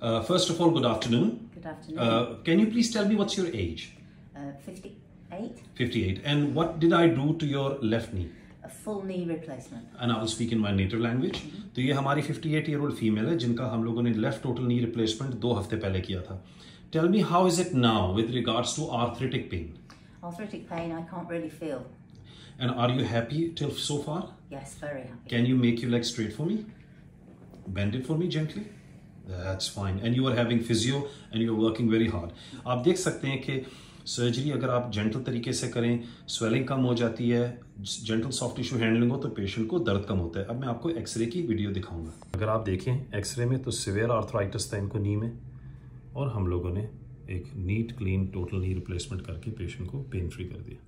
Uh, first of all, good afternoon. Good afternoon. Uh, can you please tell me what's your age? Uh, 58, 58. And what did I do to your left knee? a full knee replacement. And I will speak in my native language. तो ये हमारी 58 year old female है जिनका हम लोगों ने left total knee replacement दो हफ्ते पहले किया था tell me how is it now with regards to आर्थरिटिक pen Arthritic pain I can't really feel. And are you happy till so far Yes, very happy. Can you make your leg straight for me? Bend it for me gently. That's fine and you are having physio and you are working very hard आप देख सकते हैं कि surgery अगर आप gentle तरीके से करें स्वेलिंग कम हो जाती है जेंटल सॉफ्ट टिश्यू हैंडलिंग हो तो पेशेंट को दर्द कम होता है। अब मैं आपको एक्सरे की वीडियो दिखाऊँगा। अगर आप देखें एक्सरे में तो सिवियर आर्थराइटिस था इनको नी में और हम लोगों ने एक neat clean total knee replacement करके पेशेंट को पेन फ्री कर दिया।